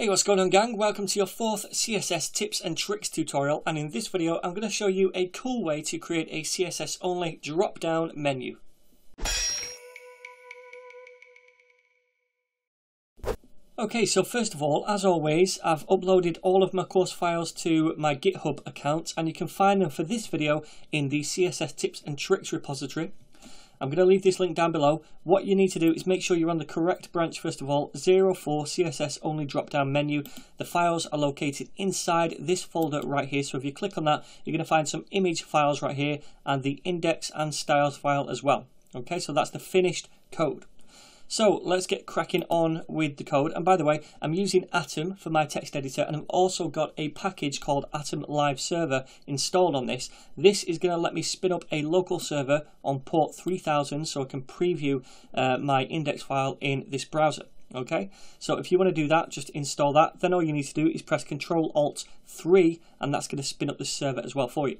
Hey what's going on gang, welcome to your fourth CSS tips and tricks tutorial and in this video I'm going to show you a cool way to create a CSS only drop down menu. Okay, so first of all, as always, I've uploaded all of my course files to my GitHub account and you can find them for this video in the CSS tips and tricks repository. I'm going to leave this link down below. What you need to do is make sure you're on the correct branch first of all, 04 CSS only drop down menu. The files are located inside this folder right here. So if you click on that, you're going to find some image files right here and the index and styles file as well. Okay, so that's the finished code. So let's get cracking on with the code. And by the way, I'm using Atom for my text editor and I've also got a package called Atom Live Server installed on this. This is going to let me spin up a local server on port 3000 so I can preview uh, my index file in this browser. Okay, so if you want to do that, just install that. Then all you need to do is press Control Alt 3 and that's going to spin up the server as well for you.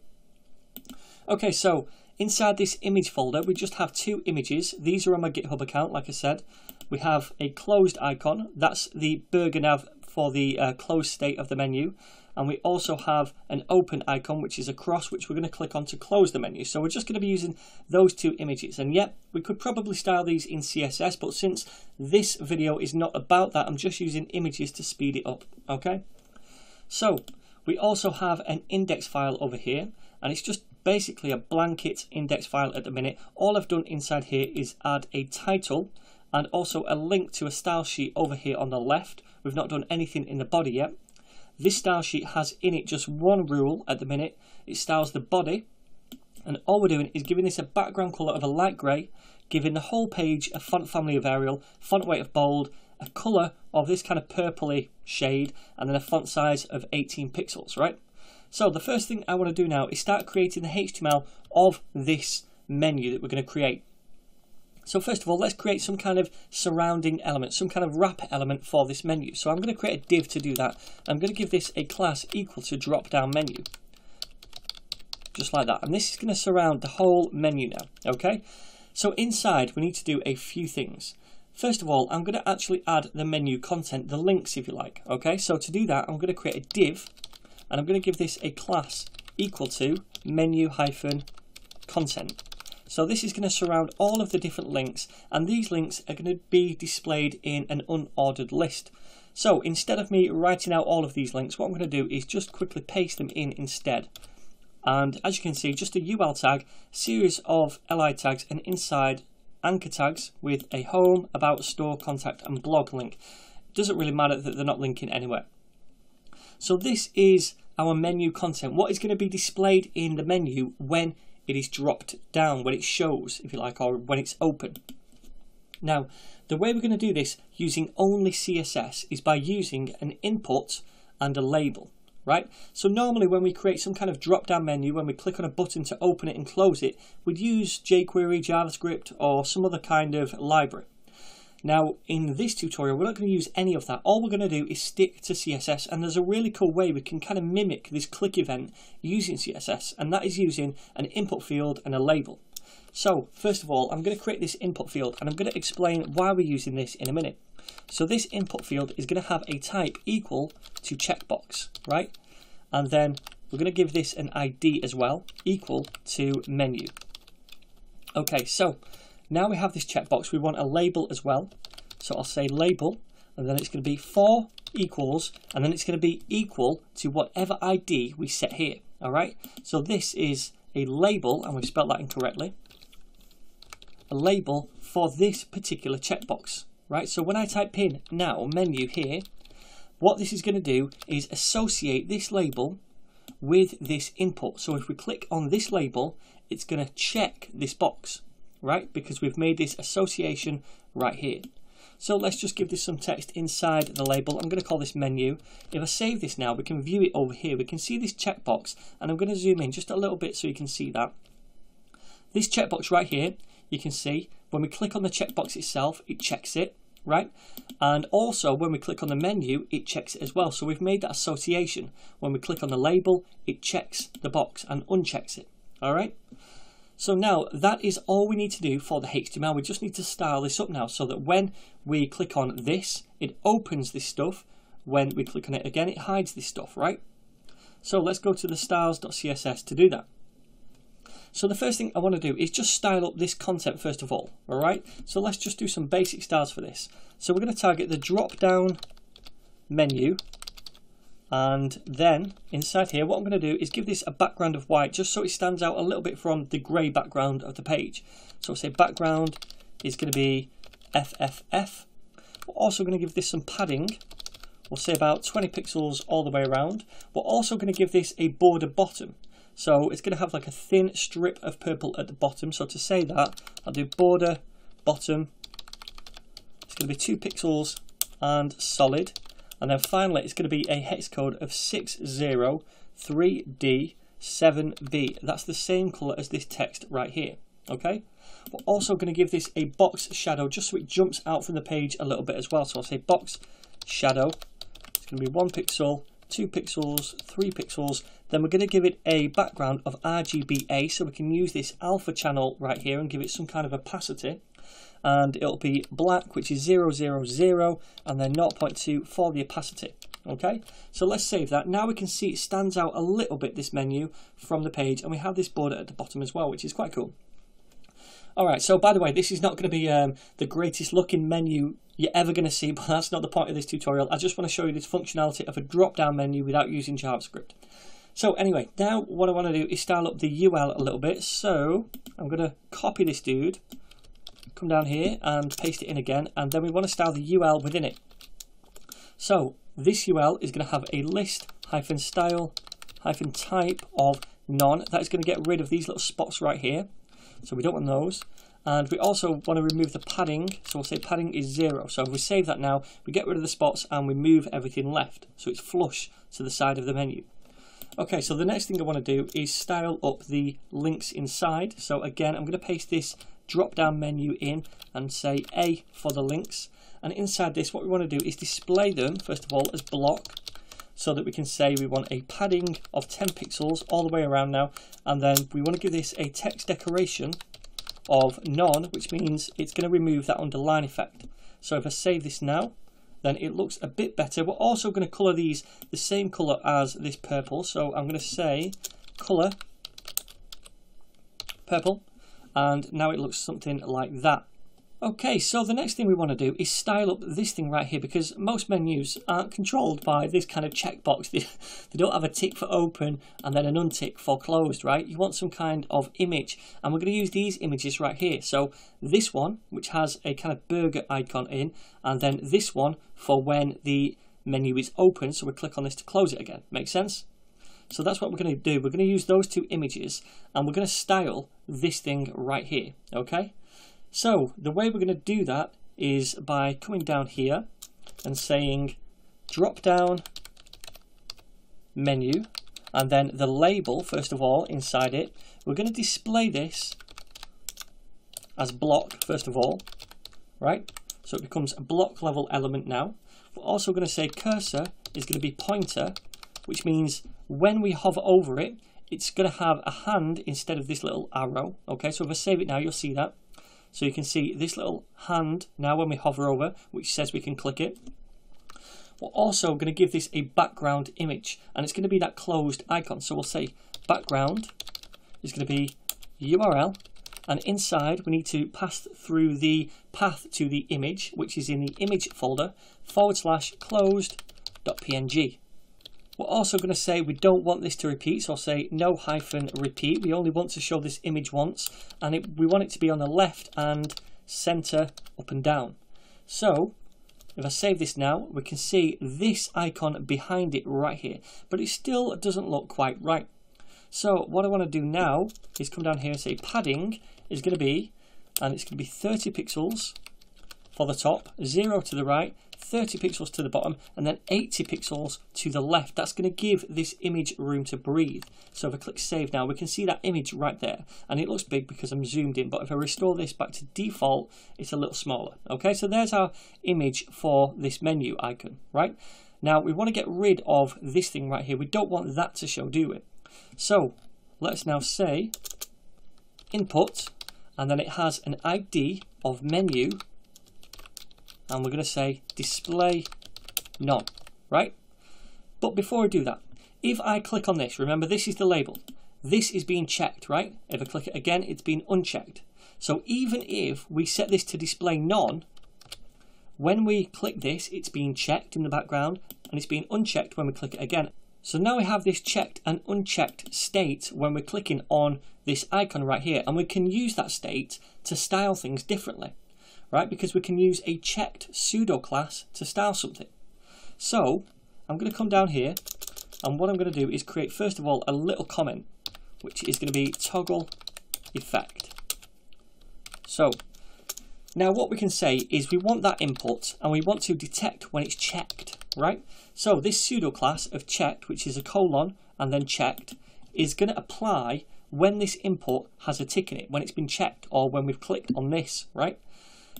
Okay, so Inside this image folder, we just have two images. These are on my GitHub account, like I said. We have a closed icon. That's the burger nav for the uh, closed state of the menu. And we also have an open icon, which is a cross, which we're going to click on to close the menu. So we're just going to be using those two images. And yet, we could probably style these in CSS, but since this video is not about that, I'm just using images to speed it up, okay? So, we also have an index file over here, and it's just basically a blanket index file at the minute. All I've done inside here is add a title and also a link to a style sheet over here on the left. We've not done anything in the body yet. This style sheet has in it just one rule at the minute. It styles the body and all we're doing is giving this a background colour of a light grey, giving the whole page a font family of Arial, font weight of bold, a colour of this kind of purpley shade and then a font size of 18 pixels, right? So the first thing I want to do now is start creating the HTML of this menu that we're going to create. So first of all, let's create some kind of surrounding element, some kind of wrapper element for this menu. So I'm going to create a div to do that. I'm going to give this a class equal to drop down menu. Just like that. And this is going to surround the whole menu now. Okay. So inside we need to do a few things. First of all, I'm going to actually add the menu content, the links if you like. Okay. So to do that, I'm going to create a div and I'm going to give this a class equal to menu hyphen content. So this is going to surround all of the different links and these links are going to be displayed in an unordered list. So instead of me writing out all of these links, what I'm going to do is just quickly paste them in instead. And as you can see, just a UL tag, series of li tags, and inside anchor tags with a home, about, store, contact, and blog link. It doesn't really matter that they're not linking anywhere. So this is our menu content. What is going to be displayed in the menu when it is dropped down, when it shows, if you like, or when it's open. Now, the way we're going to do this using only CSS is by using an input and a label, right? So normally when we create some kind of drop-down menu, when we click on a button to open it and close it, we'd use jQuery, JavaScript, or some other kind of library. Now, in this tutorial, we're not going to use any of that. All we're going to do is stick to CSS, and there's a really cool way we can kind of mimic this click event using CSS, and that is using an input field and a label. So, first of all, I'm going to create this input field, and I'm going to explain why we're using this in a minute. So this input field is going to have a type equal to checkbox, right? And then we're going to give this an ID as well, equal to menu. Okay, so now we have this checkbox, we want a label as well. So I'll say label, and then it's going to be for equals, and then it's going to be equal to whatever ID we set here. All right, so this is a label, and we've spelled that incorrectly. A label for this particular checkbox, right? So when I type in now menu here, what this is going to do is associate this label with this input. So if we click on this label, it's going to check this box right? Because we've made this association right here. So let's just give this some text inside the label. I'm going to call this menu. If I save this now, we can view it over here. We can see this checkbox, and I'm going to zoom in just a little bit so you can see that. This checkbox right here, you can see when we click on the checkbox itself, it checks it, right? And also when we click on the menu, it checks it as well. So we've made that association. When we click on the label, it checks the box and unchecks it, all right? So now that is all we need to do for the HTML. We just need to style this up now so that when we click on this, it opens this stuff, when we click on it again, it hides this stuff, right? So let's go to the styles.css to do that. So the first thing I want to do is just style up this content first of all, all right? So let's just do some basic styles for this. So we're going to target the drop down menu and then inside here what I'm going to do is give this a background of white just so it stands out a little bit from the grey background of the page. So I'll say background is going to be FFF. We're also going to give this some padding. We'll say about 20 pixels all the way around. We're also going to give this a border bottom. So it's going to have like a thin strip of purple at the bottom. So to say that, I'll do border bottom. It's going to be 2 pixels and solid. And then finally, it's going to be a hex code of 603D7B. That's the same color as this text right here. Okay. We're also going to give this a box shadow just so it jumps out from the page a little bit as well. So I'll say box shadow. It's going to be one pixel, two pixels, three pixels. Then we're going to give it a background of RGBA so we can use this alpha channel right here and give it some kind of opacity and it'll be black which is 000 and then 0.2 for the opacity okay so let's save that now we can see it stands out a little bit this menu from the page and we have this border at the bottom as well which is quite cool Alright, so by the way, this is not going to be um, the greatest looking menu you're ever going to see, but that's not the point of this tutorial. I just want to show you this functionality of a drop-down menu without using JavaScript. So anyway, now what I want to do is style up the UL a little bit. So I'm going to copy this dude come down here and paste it in again and then we want to style the UL within it. So this UL is going to have a list hyphen style hyphen type of none. That is going to get rid of these little spots right here. So we don't want those. And we also want to remove the padding. So we'll say padding is zero. So if we save that now, we get rid of the spots and we move everything left. So it's flush to the side of the menu. Okay, so the next thing I want to do is style up the links inside. So again, I'm going to paste this drop down menu in and say A for the links. And inside this, what we want to do is display them, first of all, as block so that we can say we want a padding of 10 pixels all the way around now. And then we want to give this a text decoration of none, which means it's going to remove that underline effect. So if I save this now, then it looks a bit better. We're also going to colour these the same colour as this purple. So I'm going to say colour purple and now it looks something like that. Okay, so the next thing we want to do is style up this thing right here because most menus aren't controlled by this kind of checkbox. They, they don't have a tick for open and then an untick for closed, right? You want some kind of image and we're going to use these images right here. So this one, which has a kind of burger icon in, and then this one for when the menu is open. So we click on this to close it again. Make sense? So that's what we're going to do. We're going to use those two images and we're going to style this thing right here, okay? So the way we're going to do that is by coming down here and saying drop down menu and then the label first of all inside it we're going to display this as block first of all right so it becomes a block level element now we're also going to say cursor is going to be pointer which means when we hover over it, it's going to have a hand instead of this little arrow. Okay, so if I save it now, you'll see that. So you can see this little hand now when we hover over, which says we can click it. We're also going to give this a background image, and it's going to be that closed icon. So we'll say background is going to be URL, and inside we need to pass through the path to the image, which is in the image folder, forward slash closed.png. We're also going to say we don't want this to repeat, so I'll say no hyphen repeat. We only want to show this image once, and it, we want it to be on the left and center up and down. So if I save this now, we can see this icon behind it right here, but it still doesn't look quite right. So what I want to do now is come down here and say padding is going to be, and it's going to be 30 pixels for the top, 0 to the right, 30 pixels to the bottom and then 80 pixels to the left. That's going to give this image room to breathe. So if I click save now, we can see that image right there and it looks big because I'm zoomed in. But if I restore this back to default, it's a little smaller. Okay, so there's our image for this menu icon, right? Now we want to get rid of this thing right here. We don't want that to show, do we? So let's now say input and then it has an ID of menu and we're going to say display none. right? But before I do that, if I click on this, remember this is the label. This is being checked, right? If I click it again, it's been unchecked. So even if we set this to display none, when we click this, it's being checked in the background and it's being unchecked when we click it again. So now we have this checked and unchecked state when we're clicking on this icon right here and we can use that state to style things differently, right? Because we can use a checked pseudo class to style something. So I'm going to come down here and what I'm going to do is create first of all a little comment which is going to be toggle effect. So now what we can say is we want that input and we want to detect when it's checked, right? So this pseudo class of checked, which is a colon and then checked, is going to apply when this input has a tick in it, when it's been checked or when we've clicked on this, right?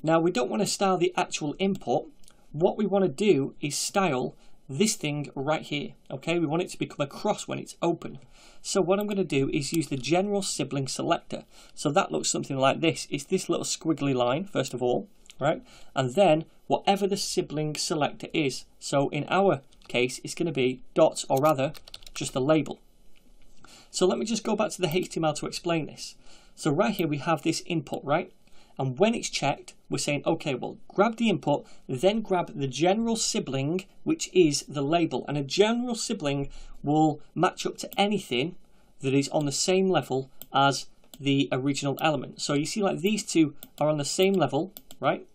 Now we don't want to style the actual input. What we want to do is style this thing right here, okay? We want it to become a cross when it's open. So what I'm going to do is use the general sibling selector. So that looks something like this. It's this little squiggly line, first of all, right? And then whatever the sibling selector is. So in our case, it's going to be dot, or rather, just a label. So let me just go back to the HTML to explain this. So right here we have this input, right? And when it's checked, we're saying, okay, well, grab the input, then grab the general sibling, which is the label. And a general sibling will match up to anything that is on the same level as the original element. So you see like these two are on the same level, right?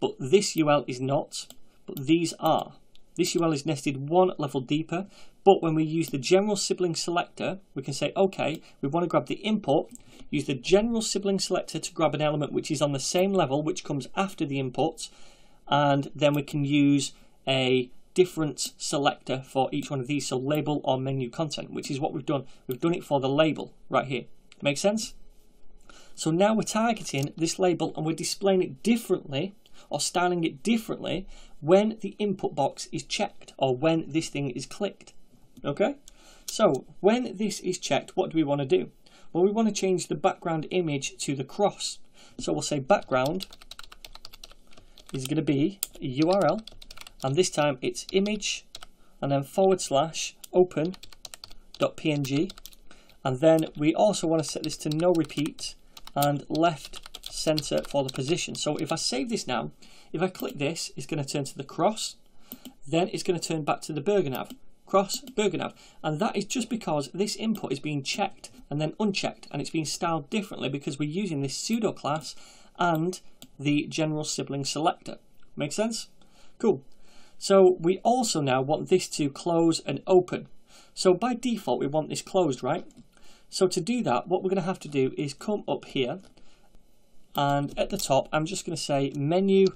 But this UL is not, but these are. This UL is nested one level deeper, but when we use the general sibling selector, we can say, okay, we want to grab the input, use the general sibling selector to grab an element which is on the same level, which comes after the input, and then we can use a different selector for each one of these, so label or menu content, which is what we've done. We've done it for the label right here. Make sense? So now we're targeting this label and we're displaying it differently or styling it differently when the input box is checked or when this thing is clicked. Okay? So when this is checked, what do we want to do? Well, we want to change the background image to the cross. So we'll say background is going to be a URL and this time it's image and then forward slash open dot png and then we also want to set this to no repeat and left center for the position. So if I save this now, if I click this, it's going to turn to the cross, then it's going to turn back to the burger nav, cross burger nav. And that is just because this input is being checked and then unchecked and it's being styled differently because we're using this pseudo class and the general sibling selector. Make sense? Cool. So we also now want this to close and open. So by default, we want this closed, right? So to do that, what we're going to have to do is come up here and at the top, I'm just going to say menu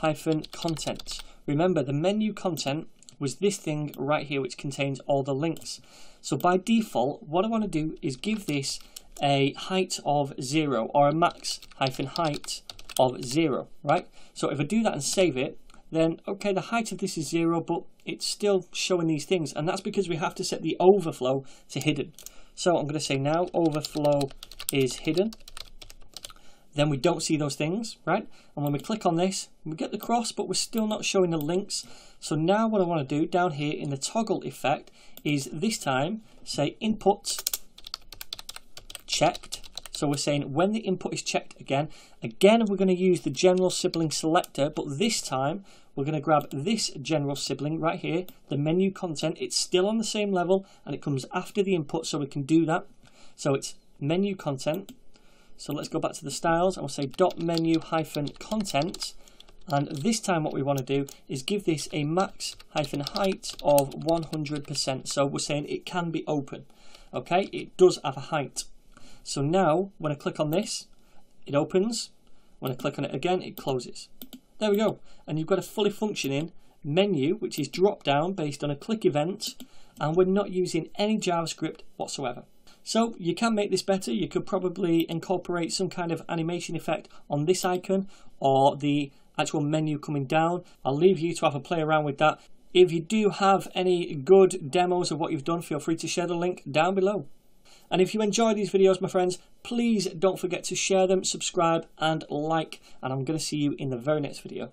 hyphen content. Remember, the menu content was this thing right here, which contains all the links. So by default, what I want to do is give this a height of zero or a max hyphen height of zero, right? So if I do that and save it, then okay, the height of this is zero, but it's still showing these things. And that's because we have to set the overflow to hidden. So I'm going to say now overflow is hidden. Then we don't see those things, right? And when we click on this, we get the cross, but we're still not showing the links. So now what I want to do down here in the toggle effect is this time say input checked so we're saying when the input is checked again, again we're going to use the general sibling selector, but this time we're going to grab this general sibling right here, the menu content. It's still on the same level and it comes after the input so we can do that. So it's menu content. So let's go back to the styles and we'll say dot menu hyphen content. And this time what we want to do is give this a max hyphen height of 100%. So we're saying it can be open. Okay, it does have a height. So now, when I click on this, it opens. When I click on it again, it closes. There we go. And you've got a fully functioning menu, which is drop down based on a click event, and we're not using any JavaScript whatsoever. So you can make this better. You could probably incorporate some kind of animation effect on this icon or the actual menu coming down. I'll leave you to have a play around with that. If you do have any good demos of what you've done, feel free to share the link down below. And if you enjoy these videos, my friends, please don't forget to share them, subscribe, and like. And I'm going to see you in the very next video.